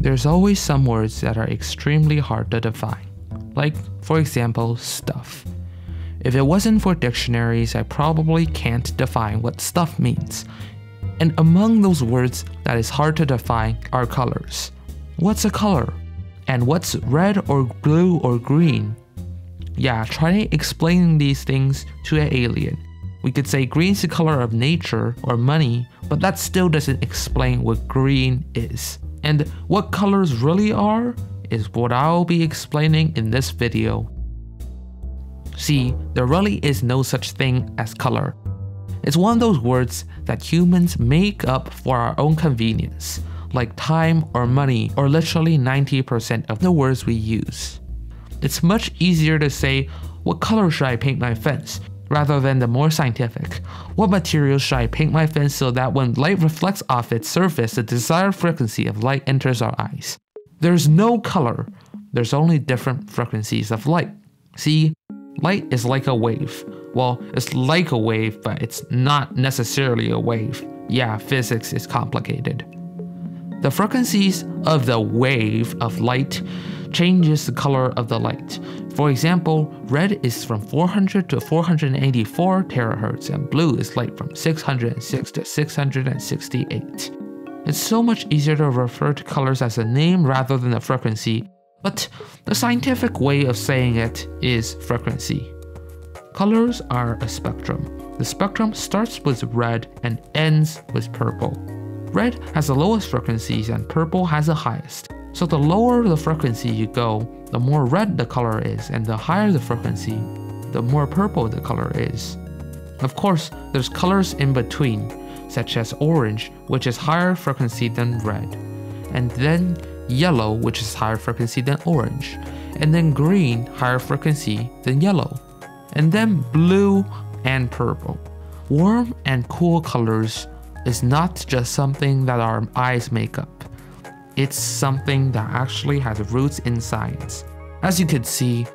There's always some words that are extremely hard to define. Like, for example, stuff. If it wasn't for dictionaries, I probably can't define what stuff means. And among those words that is hard to define are colors. What's a color? And what's red or blue or green? Yeah, try explaining these things to an alien. We could say green's the color of nature or money, but that still doesn't explain what green is. And what colors really are is what I'll be explaining in this video. See, there really is no such thing as color. It's one of those words that humans make up for our own convenience, like time or money or literally 90% of the words we use. It's much easier to say, what color should I paint my fence? Rather than the more scientific. What material should I paint my fence so that when light reflects off its surface, the desired frequency of light enters our eyes? There's no color, there's only different frequencies of light. See, light is like a wave. Well, it's like a wave, but it's not necessarily a wave. Yeah, physics is complicated. The frequencies of the wave of light changes the color of the light. For example, red is from 400 to 484 terahertz and blue is light from 606 to 668. It's so much easier to refer to colors as a name rather than a frequency, but the scientific way of saying it is frequency. Colors are a spectrum. The spectrum starts with red and ends with purple. Red has the lowest frequencies and purple has the highest. So the lower the frequency you go, the more red the color is, and the higher the frequency, the more purple the color is. Of course, there's colors in between, such as orange, which is higher frequency than red, and then yellow, which is higher frequency than orange, and then green, higher frequency than yellow, and then blue and purple. Warm and cool colors is not just something that our eyes make up. It's something that actually has roots in science. As you could see,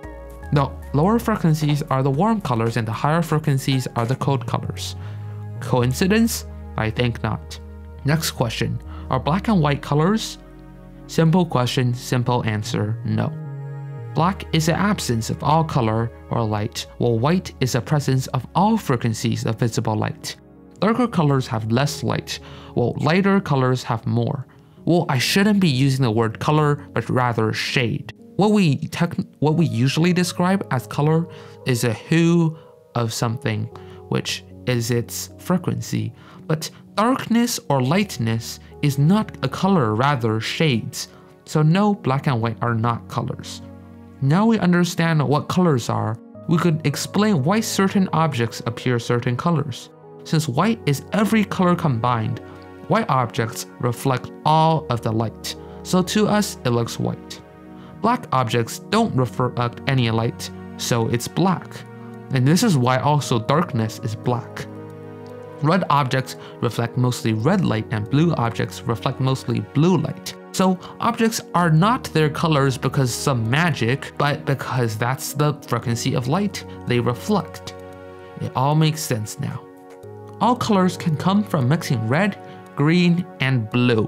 the lower frequencies are the warm colors and the higher frequencies are the cold colors. Coincidence? I think not. Next question, are black and white colors? Simple question, simple answer, no. Black is the absence of all color or light, while white is the presence of all frequencies of visible light. Darker colors have less light, while lighter colors have more. Well, I shouldn't be using the word color, but rather shade. What we what we usually describe as color is a hue of something, which is its frequency. But darkness or lightness is not a color, rather shades. So no, black and white are not colors. Now we understand what colors are, we could explain why certain objects appear certain colors. Since white is every color combined, White objects reflect all of the light, so to us it looks white. Black objects don't reflect any light, so it's black. And this is why also darkness is black. Red objects reflect mostly red light and blue objects reflect mostly blue light. So objects are not their colors because some magic, but because that's the frequency of light they reflect. It all makes sense now. All colors can come from mixing red, green, and blue.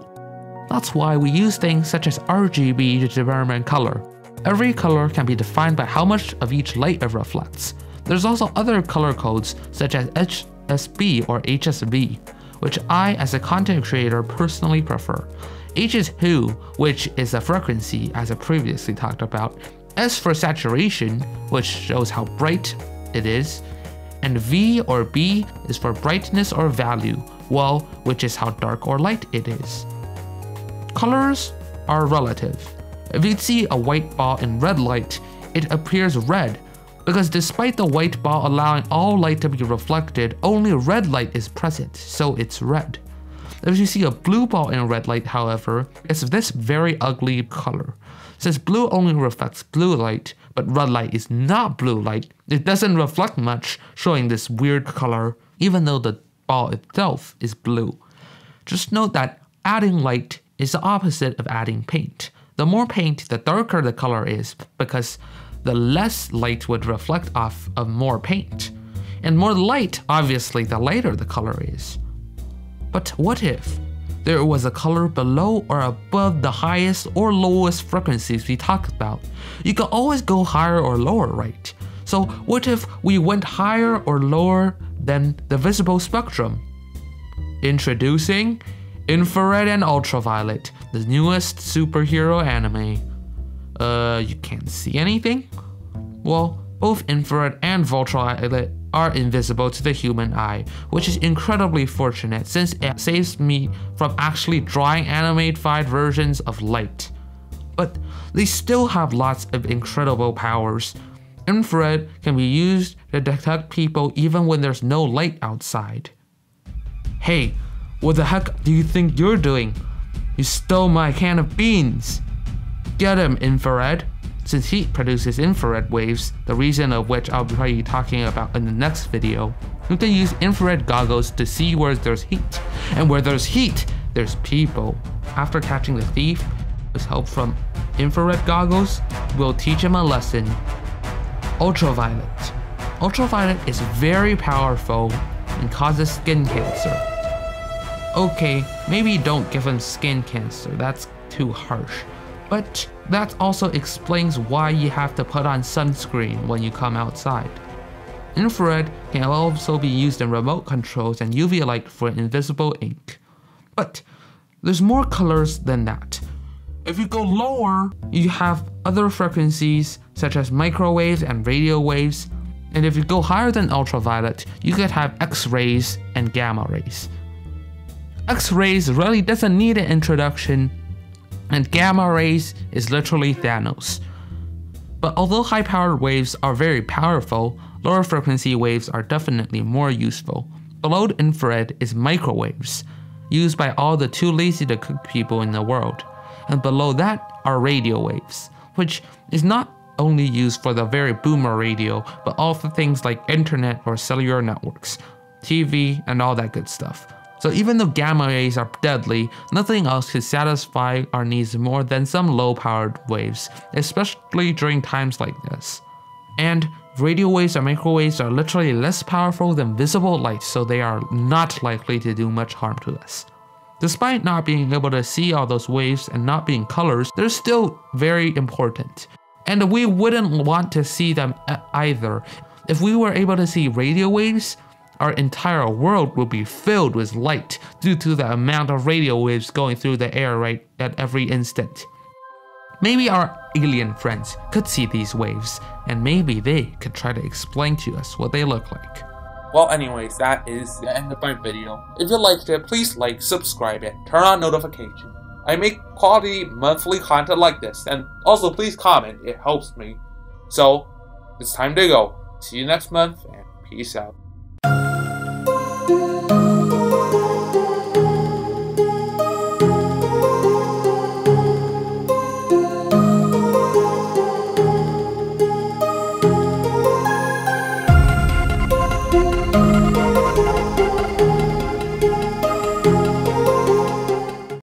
That's why we use things such as RGB to determine color. Every color can be defined by how much of each light it reflects. There's also other color codes such as HSB or HSV, which I as a content creator personally prefer. H is hue, which is a frequency as I previously talked about. S for saturation, which shows how bright it is. And V or B is for brightness or value, well, which is how dark or light it is. Colors are relative. If you see a white ball in red light, it appears red, because despite the white ball allowing all light to be reflected, only red light is present, so it's red. If you see a blue ball in red light, however, it's this very ugly color. Since blue only reflects blue light, but red light is not blue light, it doesn't reflect much, showing this weird color, even though the ball itself is blue. Just note that adding light is the opposite of adding paint. The more paint, the darker the color is because the less light would reflect off of more paint. And more light, obviously, the lighter the color is. But what if? there was a color below or above the highest or lowest frequencies we talked about. You can always go higher or lower, right? So what if we went higher or lower than the visible spectrum? Introducing Infrared and Ultraviolet, the newest superhero anime. Uh, you can't see anything? Well, both infrared and ultraviolet are invisible to the human eye, which is incredibly fortunate since it saves me from actually drawing animated versions of light. But they still have lots of incredible powers. Infrared can be used to detect people even when there's no light outside. Hey, what the heck do you think you're doing? You stole my can of beans! Get him, infrared! Since heat produces infrared waves, the reason of which I'll be talking about in the next video, you can use infrared goggles to see where there's heat. And where there's heat, there's people. After catching the thief, with help from infrared goggles, we'll teach him a lesson. Ultraviolet. Ultraviolet is very powerful and causes skin cancer. Okay, maybe don't give him skin cancer, that's too harsh. But that also explains why you have to put on sunscreen when you come outside. Infrared can also be used in remote controls and UV light for invisible ink. But there's more colors than that. If you go lower, you have other frequencies such as microwaves and radio waves. And if you go higher than ultraviolet, you could have X-rays and gamma rays. X-rays really doesn't need an introduction and gamma rays is literally Thanos. But although high powered waves are very powerful, lower frequency waves are definitely more useful. Below infrared is microwaves, used by all the too lazy to cook people in the world. And below that are radio waves, which is not only used for the very boomer radio, but also things like internet or cellular networks, TV, and all that good stuff. So even though gamma rays are deadly, nothing else could satisfy our needs more than some low-powered waves, especially during times like this. And radio waves and microwaves are literally less powerful than visible light, so they are not likely to do much harm to us. Despite not being able to see all those waves and not being colors, they're still very important. And we wouldn't want to see them either. If we were able to see radio waves, our entire world would be filled with light due to the amount of radio waves going through the air right at every instant. Maybe our alien friends could see these waves, and maybe they could try to explain to us what they look like. Well anyways, that is the end of my video. If you liked it, please like, subscribe, and turn on notifications. I make quality monthly content like this, and also please comment, it helps me. So, it's time to go. See you next month, and peace out.